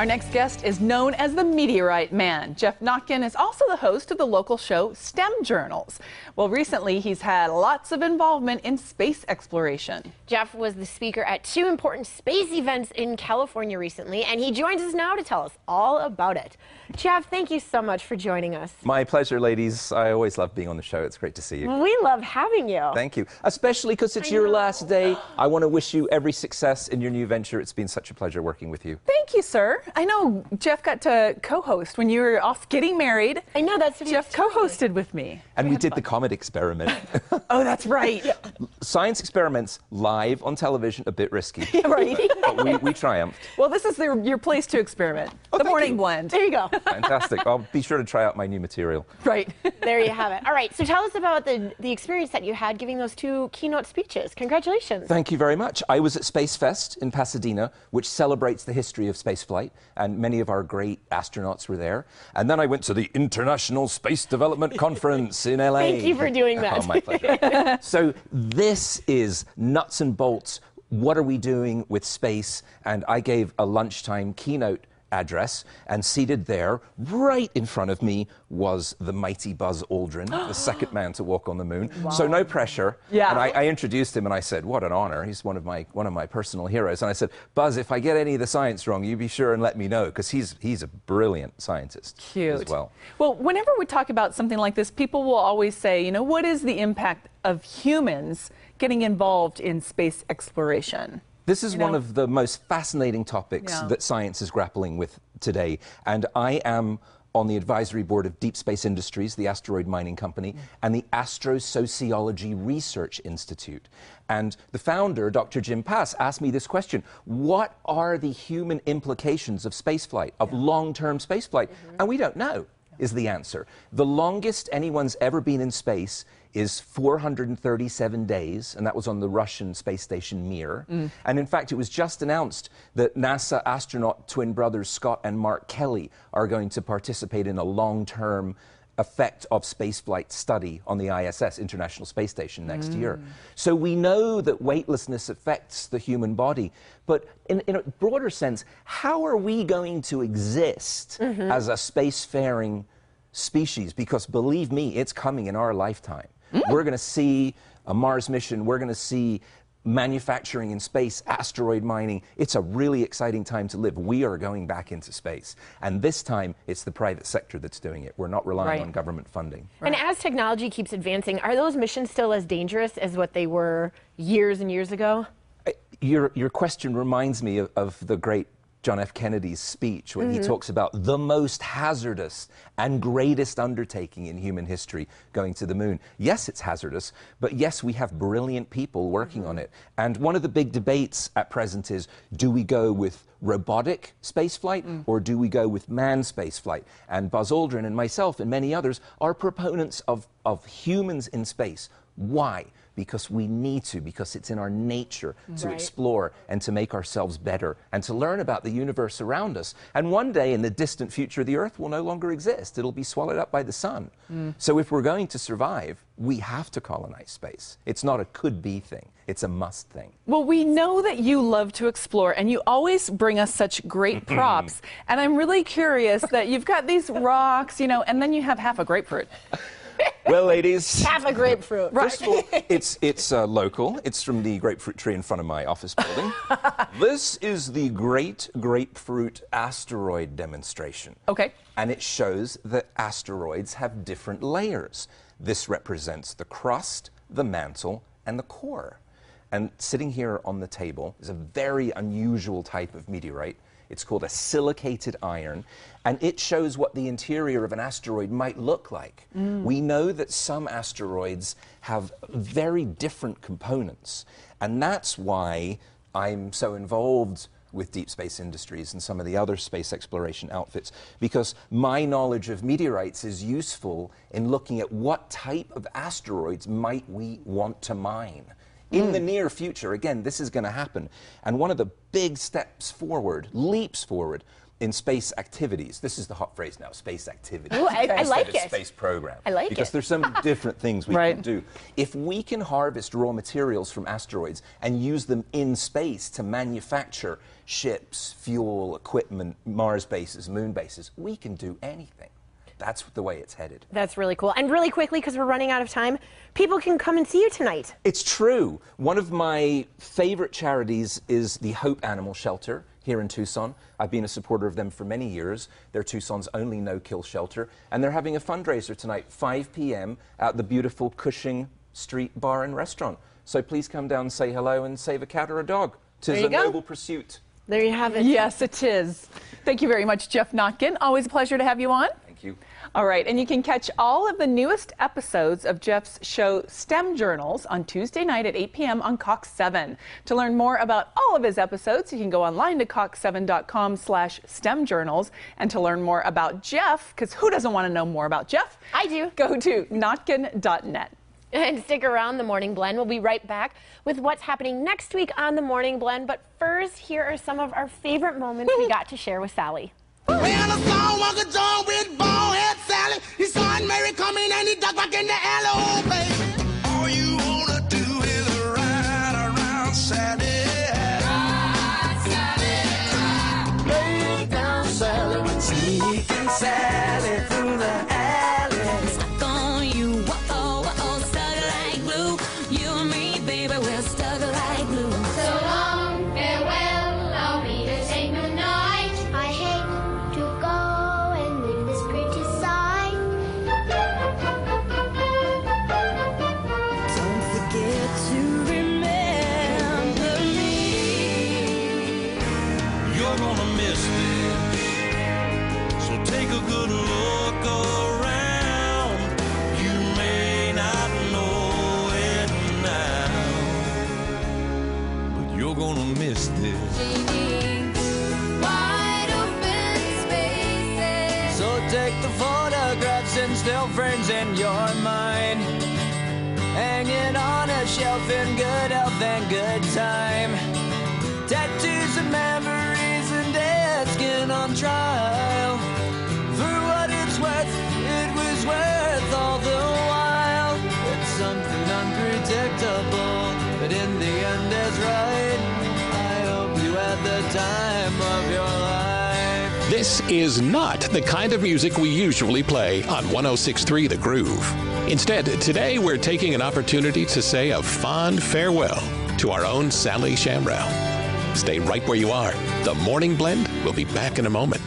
Our next guest is known as the Meteorite Man. Geoff Notkin is also the host of the local show STEM Journals. Well, recently he's had lots of involvement in space exploration. Geoff was the speaker at two important space events in California recently, and he joins us now to tell us all about it. Geoff, thank you so much for joining us. My pleasure, ladies. I always love being on the show. It's great to see you. We love having you. Thank you. Especially because it's I your know. last day. I want to wish you every success in your new venture. It's been such a pleasure working with you. Thank you, sir. I know Geoff got to co-host when you were off getting married. I know that's Geoff was telling me. co-hosted with me. And we did the comet experiment. Oh, that's right. Science experiments live on television, a bit risky. right. But we, we triumphed. Well, this is the, your place to experiment. Oh, the morning you. blend. There you go. Fantastic. I'll be sure to try out my new material. Right. there you have it. All right, so tell us about the, the experience that you had giving those two keynote speeches. Congratulations. Thank you very much. I was at Space Fest in Pasadena, which celebrates the history of spaceflight, and many of our great astronauts were there. And then I went to the International Space Development Conference in LA. Thank you for doing oh, that. Oh, my pleasure. so this is nuts and bolts. What are we doing with space? And I gave a lunchtime keynote address, and seated there, right in front of me, was the mighty Buzz Aldrin, the second man to walk on the moon. So no pressure. Yeah. And I, I introduced him and I said, "What an honor! He's one of my one of my personal heroes." And I said, "Buzz, if I get any of the science wrong, you be sure and let me know because he's he's a brilliant scientist Cute. as well." Well, whenever we talk about something like this, people will always say, you know, what is the impact of humans getting involved in space exploration? This is You one of the most fascinating topics Yeah. that science is grappling with today. And I am on the advisory board of Deep Space Industries, the asteroid mining company, mm. and the Astrosociology Research Institute. And the founder, Dr. Jim Pass, asked me this question What are the human implications of spaceflight, of long term spaceflight? Mm-hmm. And we don't know, is the answer. The longest anyone's ever been in space is 437 days, and that was on the Russian space station Mir. Mm. And in fact, it was just announced that NASA astronaut twin brothers Scott and Mark Kelly are going to participate in a long term effect of spaceflight study on the ISS, International Space Station, next year. Mm. So we know that weightlessness affects the human body, but in, in a broader sense, how are we going to exist mm-hmm. as a spacefaring species? Because believe me, it's coming in our lifetime. Mm. We're going to see a Mars mission, we're going to see manufacturing in space, asteroid mining. It's a really exciting time to live. We are going back into space. And this time, it's the private sector that's doing it. We're not relying Right. on government funding. And as technology keeps advancing, are those missions still as dangerous as what they were years and years ago? Uh, your, your question reminds me of, of the great John F. Kennedy's speech when he mm-hmm. talks about the most hazardous and greatest undertaking in human history going to the moon. Yes, it's hazardous, but yes, we have brilliant people working on mm-hmm. it. And one of the big debates at present is do we go with robotic spaceflight mm. or do we go with manned spaceflight? And Buzz Aldrin and myself and many others are proponents of, of humans in space. Why? Because we need to, because it's in our nature to Right. explore and to make ourselves better and to learn about the universe around us. And one day in the distant future, the Earth will no longer exist. It'll be swallowed up by the sun. Mm. So if we're going to survive, we have to colonize space. It's not a could be thing, it's a must thing. Well, we know that you love to explore and you always bring us such great props. and I'm really curious that you've got these rocks, you know, and then you have half a grapefruit. Well, ladies. Half a grapefruit. First of all, it's it's uh, local. It's from the grapefruit tree in front of my office building. this is the Great Grapefruit Asteroid Demonstration. Okay. And it shows that asteroids have different layers. This represents the crust, the mantle, and the core. And sitting here on the table is a very unusual type of meteorite. It's called a silicated iron, and it shows what the interior of an asteroid might look like. Mm. We know that some asteroids have very different components, and that's why I'm so involved with Deep Space Industries and some of the other space exploration outfits, because my knowledge of meteorites is useful in looking at what type of asteroids might we want to mine. In the mm. near future, again, this is going to happen. And one of the big steps forward, leaps forward, in space activities. This is the hot phrase now, space activities. Ooh, I- I like it. Space program. I like because it. there's some different things we Right. can do. If we can harvest raw materials from asteroids and use them in space to manufacture ships, fuel, equipment, Mars bases, moon bases, we can do anything. That's the way it's headed. That's really cool. And really quickly, because we're running out of time, people can come and see you tonight. It's true. One of my favorite charities is the Hope Animal Shelter here in Tucson. I've been a supporter of them for many years. They're Tucson's only no kill shelter. And they're having a fundraiser tonight, 5 p.m., at the beautiful Cushing Street Bar and Restaurant. So please come down and say hello and save a cat or a dog. Tis There you a go. noble pursuit. There you have it. Yes, it is. Thank you very much, Geoff Notkin. Always a pleasure to have you on. Thank you. All right, and you can catch all of the newest episodes of Geoff's show STEM Journals on Tuesday night at 8 p.m. on Cox 7. To learn more about all of his episodes, you can go online to cox7.com slash STEM Journals. And to learn more about Geoff, because who doesn't want to know more about Geoff? I do. Go to notkin.net. And stick around, the Morning Blend. We'll be right back with what's happening next week on the Morning Blend. But first, here are some of our favorite moments we got to share with Sally. Well, I saw Uncle John with bald head Sally. He saw Mary coming and he ducked back in the alley. Gonna this. So take the photographs and still frames in your mind. Hanging on a shelf in good health and good time. This is not the kind of music we usually play on 1063 The Groove. Instead, today we're taking an opportunity to say a fond farewell to our own Sally Shamrell. Stay right where you are. The Morning Blend will be back in a moment.